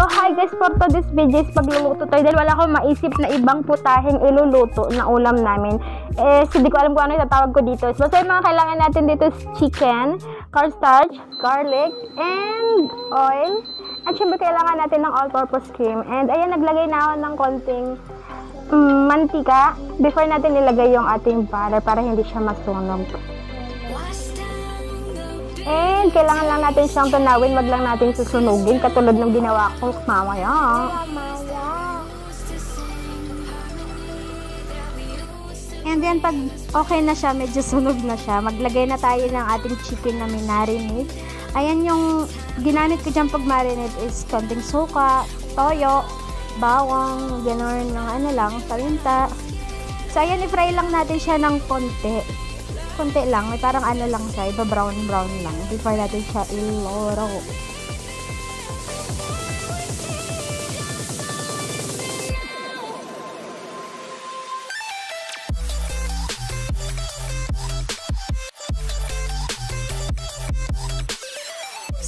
So, hi guys, for today's video is pagluluto tayo dahil wala akong maisip na ibang putaheng iluluto na ulam namin. Eh, so, di ko alam kung ano itatawag ko dito. So, yung mga kailangan natin dito is chicken, cornstarch, garlic, and oil. At syempre, kailangan natin ng all-purpose cream. And ayan, naglagay na ako ng konting mm, mantika before natin ilagay yung ating butter para hindi siya masunog. And kailangan lang natin siyang tunawin, wag lang natin susunugin katulad ng ginawa ko mamaya. And then pag okay na siya, medyo sunog na siya, maglagay na tayo ng ating chicken na minarinate. Ayan yung ginamit ko dyan pag marinate is konting suka, toyo, bawang, gano'n, ng ano lang, paminta. So ayan, i-fry lang natin siya ng konti konti lang. May parang ano lang siya. Iba brown brown lang. Before natin siya iloro.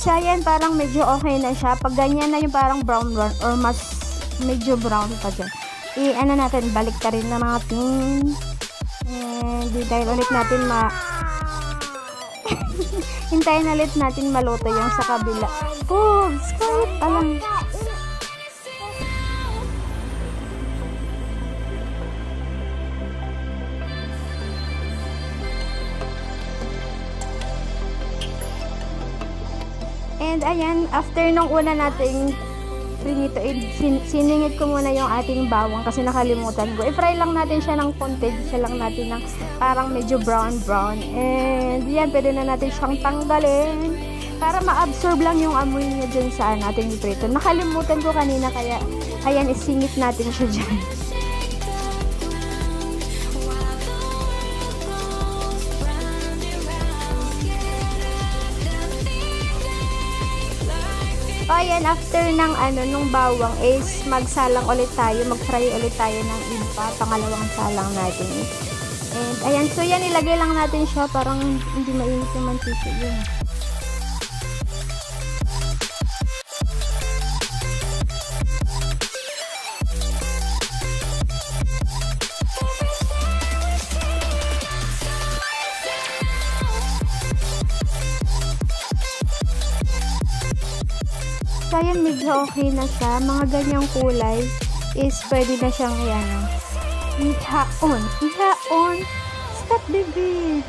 So, ayan, parang medyo okay na siya. Pag ganyan na yung parang brown brown or mas medyo brown pa dyan. I-ano natin, balik ka rin na natin. And hintayin ulit natin ma hintayin ulit natin maluto yung sa kabila. Oops! Quiet pa lang. And ayan, after nung una nating prinito, eh, sin siningit ko muna yung ating bawang kasi nakalimutan ko. I-fry lang natin siya ng konti. Siya lang natin ng parang medyo brown-brown. And yan, pwede na natin siyang tanggalin para ma-absorb lang yung amoy niya dyan sa ating prito. Nakalimutan ko kanina kaya ayan, isingit natin siya dyan. Ayan, after ng ano, nung bawang is magsalang ulit tayo, mag-fry ulit tayo ng iba, pangalawang salang natin. And, ayan, so yan, ilagay lang natin siya, parang hindi mainit yung mantika yun. So, ayan, medyo okay na siya. Mga ganyang kulay is pwede na siyang yan. Ihaon. Ihaon. Stop, baby.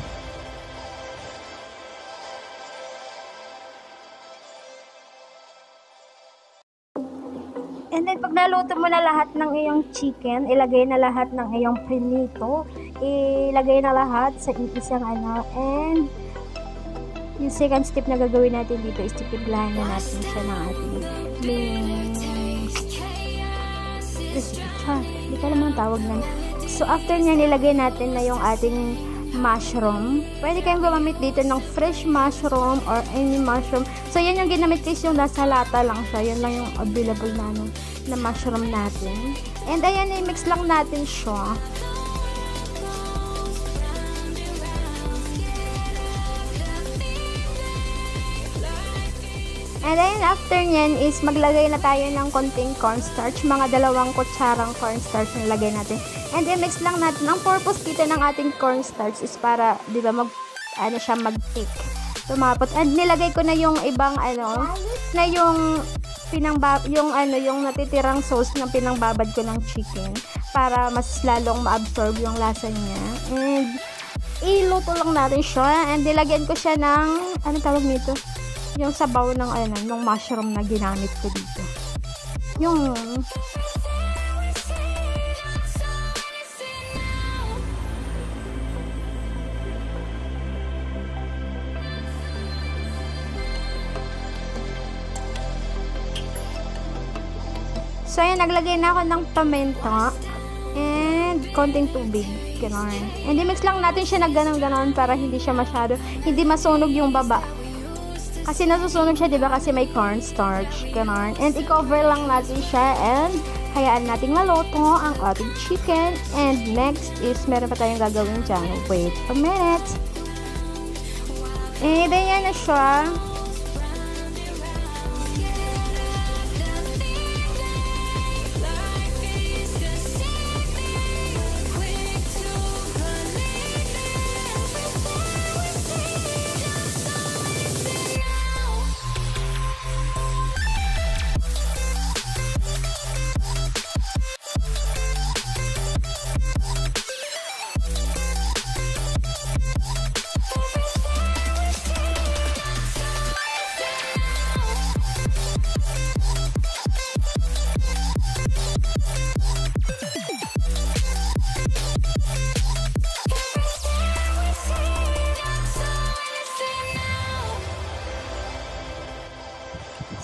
And then, pag naluto mo na lahat ng iyong chicken, ilagay na lahat ng iyong pinito, ilagay na lahat sa isang ano, and yung second step na gagawin natin dito is tipidlahan na natin siya ng ating mix. Hindi ko alam ang tawag nan. So, after niya, nilagay natin na yung ating mushroom. Pwede kayong gumamit dito ng fresh mushroom or any mushroom. So, yan yung ginamit ko yung nasa lata lang siya. Yan lang yung available na, ano, na mushroom natin. And ayan, i-mix lang natin siya. And then, after nyan is maglagay na tayo ng konting cornstarch. Mga dalawang kutsarang cornstarch na lagay natin. And then, mix lang natin. Ang purpose dito ng ating cornstarch is para, di ba, mag, ano siya, mag-thick. Tumapot. And nilagay ko na yung ibang, ano, na yung pinangbab yung ano yung natitirang sauce ng pinangbabad ko ng chicken para mas lalong ma-absorb yung lasa niya. And iluto lang natin siya and nilagyan ko siya ng ano tawag nito? Yung sabaw ng ano, ng mushroom na ginamit ko dito. Yung So, ayan, naglagay na ako ng paminta and konting tubig. Ganon. And mix lang natin siya na ganon-ganon para hindi siya masyado, hindi masunog yung baba. Kasi nasusunog siya, di ba? Kasi may cornstarch. Ganon. And i-cover lang natin siya and hayaan nating maluto ang ating chicken. And next is, meron pa tayong gagawin dyan. Wait a minute. And then yan na siya.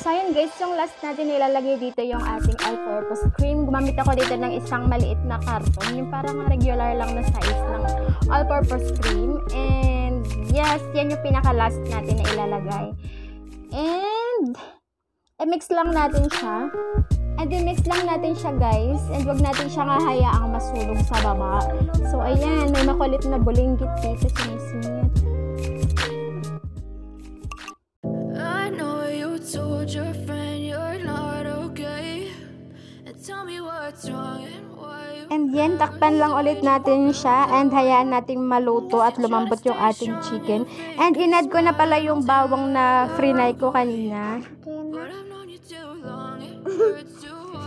So, ayun guys, yung last natin nilalagay dito yung ating all-purpose cream. Gumamit ako dito ng isang maliit na karton. Yung parang regular lang na size ng all-purpose cream. And, yes, yan yung pinaka-last natin na ilalagay. And, i-mix lang natin siya. And i-mix lang natin siya guys. And wag natin siya hahayaang masunog sa baba. So, ayan, may makulit na bulinggit dito sinisingit. I and yan, takpan lang ulit natin siya and hayaan nating maluto at lumambot yung ating chicken. And inad ko na pala yung bawang na frinay ko kanina.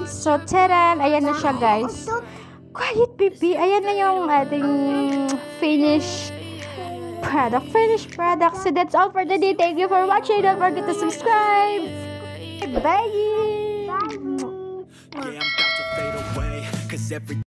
So, taran! Ayan na siya, guys. Quiet, baby. Ayan na yung ating finished product. Finished product. So, that's all for today. Thank you for watching. Don't forget to subscribe. Bye! Yeah, Every.